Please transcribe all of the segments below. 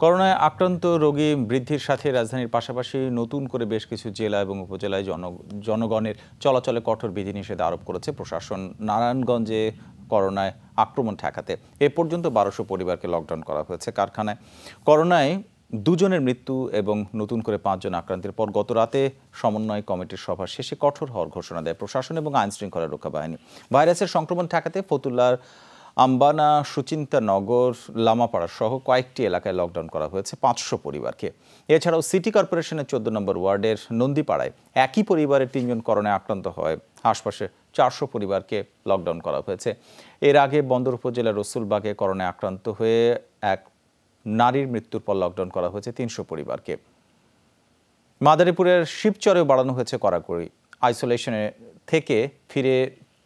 করোনায় আক্রান্ত রোগী বৃদ্ধির সাথে রাজধানীর পাশাপাশি নতুন করে বেশ কিছু জেলা এবং উপজেলায় জন, জনগণের চলাচলে কঠোর বিধিনিষেধ আরোপ করেছে প্রশাসন নারায়ণগঞ্জে করোনায় আক্রমণ ঠেকাতে। এ পর্যন্ত বারোশো পরিবারকে লকডাউন করা হয়েছে কারখানায়। করোনায় দুজনের মৃত্যু এবং নতুন করে পাঁচজন আক্রান্তের পর গত রাতে সমন্বয় কমিটির সভা শেষে কঠোর হওয়ার ঘোষণা দেয় প্রশাসন এবং আইনশৃঙ্খলা রক্ষা বাহিনী ভাইরাসের সংক্রমণ ঠেকাতে ফতুল্লার আম্বানা, সুচিন্তা নগর, লামাপাড়া সহ কয়েকটি এলাকায় লকডাউন করা হয়েছে পাঁচশো পরিবারকে। এছাড়াও সিটি কর্পোরেশনের চোদ্দ নম্বর ওয়ার্ডের নন্দীপাড়ায় একই পরিবারের তিনজন করোনায় আক্রান্ত হয়। আশপাশে চারশো পরিবারকে লকডাউন করা হয়েছে। এর আগে বন্দর উপজেলার রসুলবাগে করোনায় আক্রান্ত হয়ে এক নারীর মৃত্যুর পর লকডাউন করা হয়েছে তিনশো পরিবারকে। মাদারীপুরের শিবচরেও বাড়ানো হয়েছে কড়াকড়ি। আইসোলেশনে থেকে ফিরে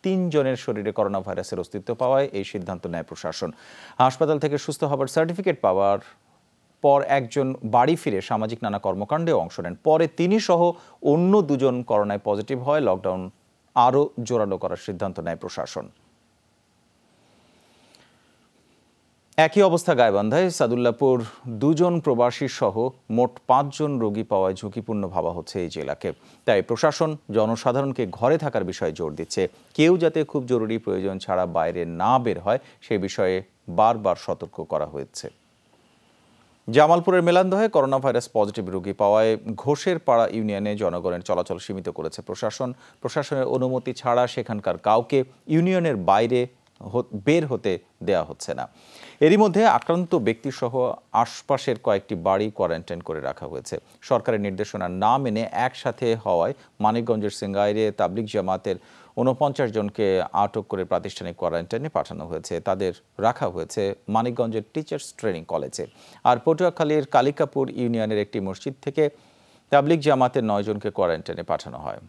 তিনজনের শরীরে করোনা ভাইরাসের অস্তিত্ব পাওয়ায় এই সিদ্ধান্ত নেয় প্রশাসন। হাসপাতাল থেকে সুস্থ হবার সার্টিফিকেট পাওয়ার পর একজন বাড়ি ফিরে সামাজিক নানা কর্মকাণ্ডেও অংশ নেন। পরে তিনি সহ অন্য দুজন করোনায় পজিটিভ হয়। লকডাউন আরও জোরালো করার সিদ্ধান্ত নেয় প্রশাসন। একই অবস্থা গায়বান্ধায় সাদুল্লাপুর দুজন প্রবাসী সহ মোট পাঁচজন রোগী পাওয়ায় ঝুঁকিপূর্ণ ভাবা হচ্ছে এই জেলাকে। তাই প্রশাসন জনসাধারণকে ঘরে থাকার বিষয়ে জোর দিচ্ছে। কেউ যাতে খুব জরুরি প্রয়োজন ছাড়া বাইরে না বের হয়, সে বিষয়ে বারবার সতর্ক করা হয়েছে। জামালপুরের মেলান্দহে করোনা ভাইরাস পজিটিভ রোগী পাওয়ায় ঘোষের পাড়া ইউনিয়নে জনগণের চলাচল সীমিত করেছে প্রশাসন। প্রশাসনের অনুমতি ছাড়া সেখানকার কাউকে ইউনিয়নের বাইরে বের হতে দেয়া হচ্ছে না। এরই মধ্যে আক্রান্ত ব্যক্তিসহ আশপাশের কয়েকটি বাড়ি কোয়ারেন্টাইন করে রাখা হয়েছে। সরকারের নির্দেশনা না মেনে একসাথে হওয়ায় মানিকগঞ্জের সিঙ্গাইরে তাবলিক জামাতের ঊনপঞ্চাশ জনকে আটক করে প্রাতিষ্ঠানিক কোয়ারেন্টাইনে পাঠানো হয়েছে। তাদের রাখা হয়েছে মানিকগঞ্জের টিচার্স ট্রেনিং কলেজে। আর পটুয়াখালীর কালিকাপুর ইউনিয়নের একটি মসজিদ থেকে তাবলিক জামাতের নয় জনকে কোয়ারেন্টাইনে পাঠানো হয়।